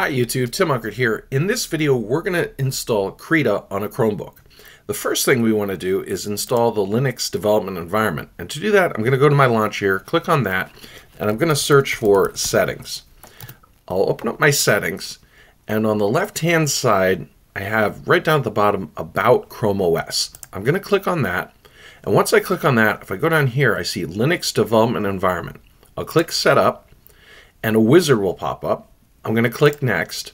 Hi YouTube, Tim Unkert here. In this video, we're going to install Krita on a Chromebook. The first thing we want to do is install the Linux development environment. And to do that, I'm going to go to my launch here, click on that, and I'm going to search for settings. I'll open up my settings, and on the left-hand side, I have right down at the bottom about Chrome OS. I'm going to click on that, and once I click on that, if I go down here, I see Linux development environment. I'll click setup, and a wizard will pop up I'm going to click next.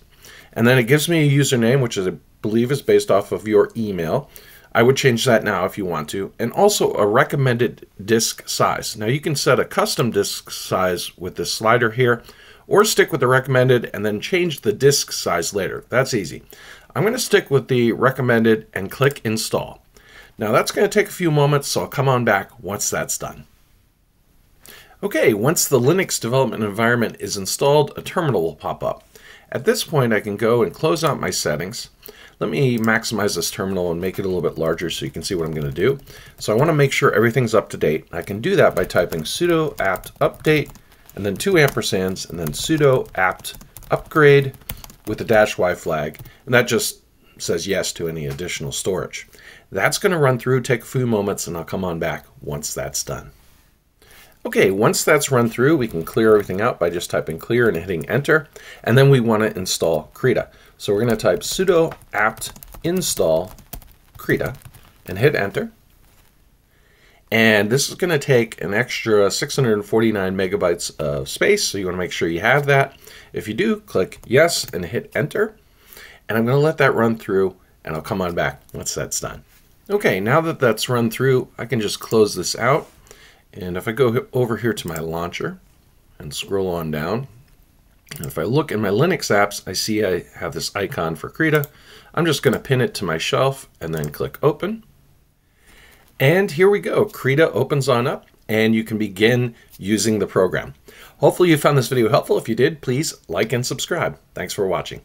And then it gives me a username, which is, I believe is based off of your email. I would change that now if you want to. And also a recommended disk size. Now you can set a custom disk size with this slider here, or stick with the recommended and then change the disk size later. That's easy. I'm going to stick with the recommended and click install. Now that's going to take a few moments, so I'll come on back once that's done. Okay, once the Linux development environment is installed, a terminal will pop up. At this point, I can go and close out my settings. Let me maximize this terminal and make it a little bit larger so you can see what I'm going to do. So I want to make sure everything's up to date. I can do that by typing sudo apt update and then two ampersands and then sudo apt upgrade with the dash y flag. And that just says yes to any additional storage. That's going to run through, take a few moments, and I'll come on back once that's done. Okay, once that's run through, we can clear everything out by just typing clear and hitting enter. And then we want to install Krita. So we're going to type sudo apt install Krita and hit enter. And this is going to take an extra 649 megabytes of space, so you want to make sure you have that. If you do, click yes and hit enter. And I'm going to let that run through, and I'll come on back once that's done. Okay, now that that's run through, I can just close this out and if I go over here to my launcher and scroll on down, and if I look in my Linux apps, I see I have this icon for Krita. I'm just going to pin it to my shelf and then click open. And here we go. Krita opens on up and you can begin using the program. Hopefully you found this video helpful. If you did, please like and subscribe. Thanks for watching.